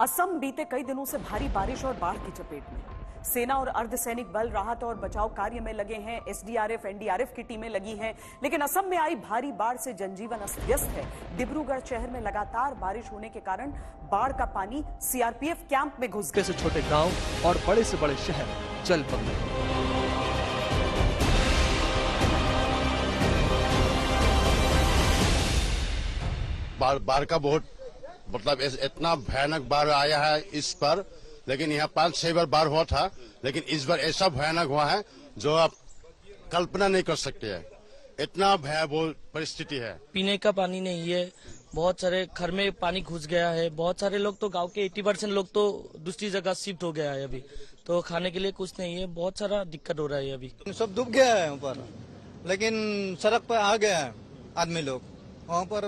असम बीते कई दिनों से भारी बारिश और बाढ़ की चपेट में। सेना और अर्धसैनिक बल राहत और बचाव कार्य में लगे हैं। एसडीआरएफ एनडीआरएफ की टीमें लगी हैं। लेकिन असम में आई भारी बाढ़ से जनजीवन अस्त व्यस्त है। डिब्रूगढ़ शहर में लगातार बारिश होने के कारण बाढ़ का पानी सीआरपीएफ कैंप में घुस छोटे से छोटे गाँव और बड़े से बड़े शहर जलमग्न हैं। बाढ़ बाढ़ का बहुत मतलब इतना भयानक बाढ़ आया है इस पर लेकिन यहाँ पाँच छह बार बाढ़ हुआ था लेकिन इस बार ऐसा भयानक हुआ है जो आप कल्पना नहीं कर सकते हैं। इतना भयावह परिस्थिति है। पीने का पानी नहीं है बहुत सारे घर में पानी घुस गया है बहुत सारे लोग तो गाँव के 80 परसेंट लोग तो दूसरी जगह शिफ्ट हो गया है अभी। तो खाने के लिए कुछ नहीं है बहुत सारा दिक्कत हो रहा है अभी। सब डूब गया है वहाँ पर लेकिन सड़क पर आ गया है आदमी लोग। वहाँ पर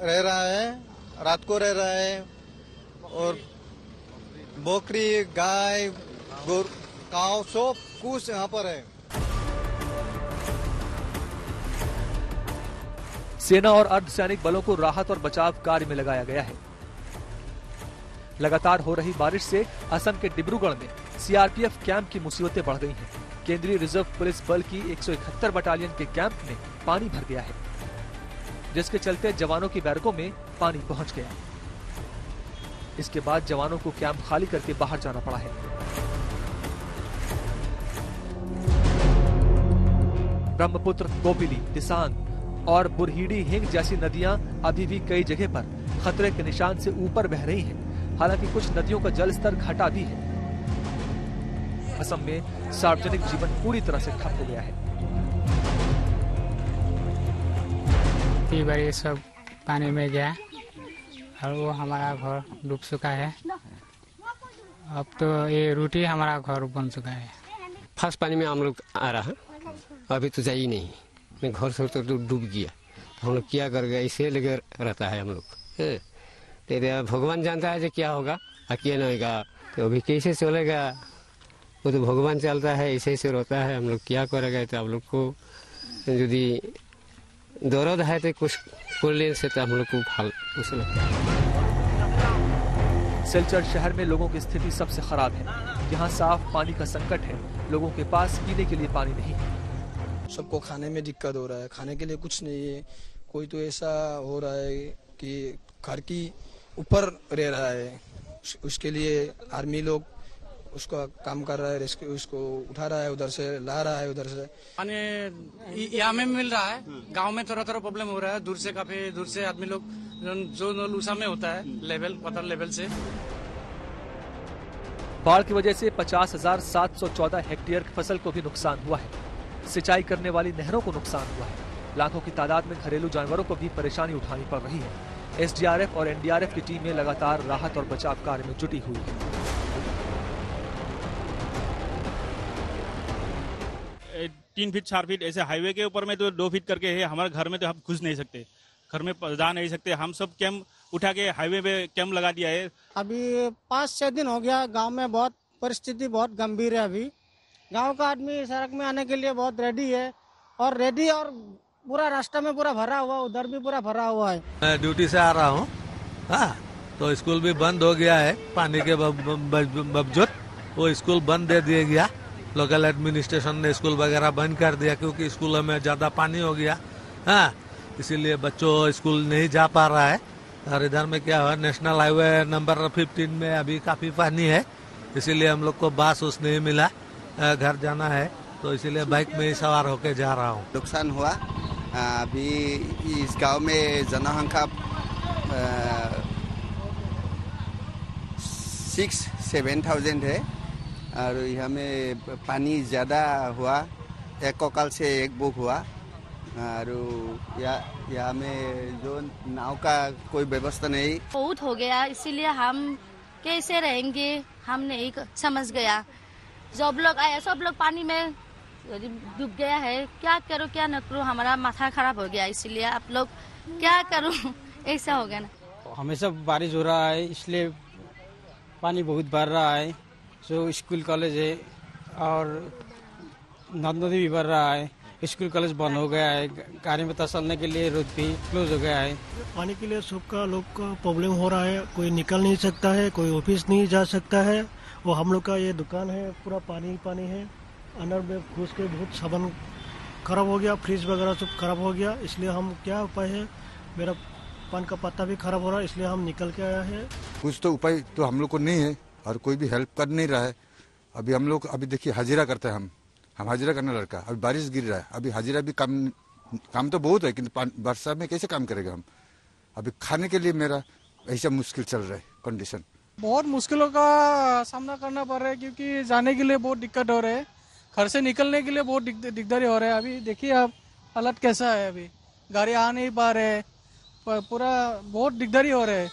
रह रहा है रात को रह रहा है और बकरी, गाय, गोर, काव सब कुछ यहाँ पर है। सेना और अर्धसैनिक बलों को राहत और बचाव कार्य में लगाया गया है। लगातार हो रही बारिश से असम के डिब्रूगढ़ में सीआरपीएफ कैंप की मुसीबतें बढ़ गई हैं। केंद्रीय रिज़र्व पुलिस बल की 171 बटालियन के कैंप में पानी भर गया है। जिसके चलते जवानों की बैरकों में पानी पहुँच गया। इसके बाद जवानों को कैंप खाली करके बाहर जाना पड़ा है। ब्रह्मपुत्र, कोपिली दिसांग और बुरहीडी हिंग जैसी नदियाँ अभी भी कई जगह पर खतरे के निशान से ऊपर बह रही हैं। हालाँकि कुछ नदियों का जल स्तर घटा भी है। असम में सार्वजनिक जीवन पूरी तरह से ठप हो गया है। बार ये सब पानी में गया और वो हमारा घर डूब चुका है। अब तो ये रोटी हमारा घर बन चुका है। फ़र्स्ट पानी में हम लोग आ रहा अभी तो जाइए नहीं। मैं घर से तो डूब गया। तो हम लोग क्या कर गए, इसे लेकर रहता है हम लोग। तो भगवान जानता है जो क्या होगा और क्या नहीं होगा। तो अभी कैसे चलेगा? वो तो भगवान चलता है ऐसे ऐसे रोता है। हम लोग क्या करेगा? तो आप लोग को यदि दर्द है तो कुछ कर ले से तो हम लोग को फल कुछ लगता है सिलचर शहर में लोगों की स्थिति सबसे खराब है। यहाँ साफ़ पानी का संकट है। लोगों के पास पीने के लिए पानी नहीं है। सबको खाने में दिक्कत हो रहा है। खाने के लिए कुछ नहीं है। कोई तो ऐसा हो रहा है कि घर की ऊपर रह रहा है। उसके लिए आर्मी लोग उसका काम कर रहा है रेस्क्यू उसको उठा रहा है उधर से ला रहा है उधर से। पानी यहाँ में मिल रहा है। गाँव में थोड़ा थोड़ा प्रॉब्लम हो रहा है। दूर से काफ़ी दूर से आदमी लोग जो- लूसा में होता है लेवल वाटर लेवल से। बाढ़ की वजह से पचास हज़ार सात सौ चौदह हेक्टेयर की फ़सल को भी नुकसान हुआ है। सिंचाई करने वाली नहरों को नुकसान हुआ है। लाखों की तादाद में घरेलू जानवरों को भी परेशानी उठानी पड़ रही है। एसडीआरएफ और एनडीआरएफ की टीमें लगातार राहत और बचाव कार्य में जुटी हुई है। तीन फीट चार फीट ऐसे हाईवे के ऊपर में तो दो फीट करके है हमारे घर में तो हम घुस नहीं सकते। घर में जा नहीं सकते। हम सब कैम्प उठा के हाईवे पे कैंप लगा दिया है। अभी पाँच छह दिन हो गया गाँव में बहुत परिस्थिति बहुत गंभीर है अभी। गाँव का आदमी सड़क में आने के लिए बहुत रेडी है और रेडी और पूरा रास्ता में पूरा भरा हुआ उधर भी पूरा भरा हुआ है। मैं ड्यूटी से आ रहा हूँ। हाँ तो स्कूल भी बंद हो गया है। पानी के बावजूद वो स्कूल बंद दे दिया गया। लोकल एडमिनिस्ट्रेशन ने स्कूल वगैरह बंद कर दिया क्योंकि स्कूलों में ज़्यादा पानी हो गया। हाँ इसीलिए बच्चों स्कूल नहीं जा पा रहा है। और इधर में क्या हुआ नेशनल हाईवे नंबर 15 में अभी काफ़ी पानी है, इसीलिए हम लोग को बास उस नहीं मिला। घर जाना है तो इसीलिए बाइक में ही सवार होके जा रहा हूँ। नुकसान हुआ। अभी इस गाँव में जनसंख्या सिक्स सेवन थाउज़ेंड है। और यहाँ में पानी ज़्यादा हुआ एक कोकल से एक बुक हुआ। और यहाँ यहाँ में जो नाव का कोई व्यवस्था नहीं। बहुत हो गया इसीलिए हम कैसे रहेंगे हम नहीं समझ गया। सब लोग आए सब लोग पानी में डूब गया है क्या करो क्या न करो हमारा माथा खराब हो गया इसीलिए आप लोग क्या करो ऐसा हो गया ना। हमेशा बारिश हो रहा है इसलिए पानी बहुत भर रहा है। जो स्कूल कॉलेज है और नद नदी भी भर रहा है। स्कूल कॉलेज बंद हो गया है। गाड़ी में तसलने के लिए रोड भी क्लोज हो गया है। पानी के लिए सबका लोग का प्रॉब्लम हो रहा है। कोई निकल नहीं सकता है कोई ऑफ़िस नहीं जा सकता है। वो हम लोग का ये दुकान है पूरा पानी ही पानी है। अंदर में घुस के बहुत सामान खराब हो गया फ्रिज वगैरह सब खराब हो गया। इसलिए हम क्या उपाय है? मेरा पान का पत्ता भी खराब हो रहा है इसलिए हम निकल के आया है। कुछ तो उपाय तो हम लोग को नहीं है। और कोई भी हेल्प कर नहीं रहा है। अभी हम लोग, अभी देखिए हाजिरा करते हैं हम। हम हाजिरा करने लड़का अभी बारिश गिर रहा है। अभी हाजिरा भी काम काम तो बहुत है, किंतु वर्षा में कैसे काम करेगा हम? अभी खाने के लिए मेरा ऐसा मुश्किल चल रहा है कंडीशन बहुत मुश्किलों का सामना करना पड़ रहा है, क्योंकि जाने के लिए बहुत दिक्कत हो रहा है। घर से निकलने के लिए बहुत दिक्कत हो रहा है। अभी देखिए आप हालत कैसा है अभी। गाड़ी आ नहीं पा रहे पूरा बहुत दिक्कत हो रहा है।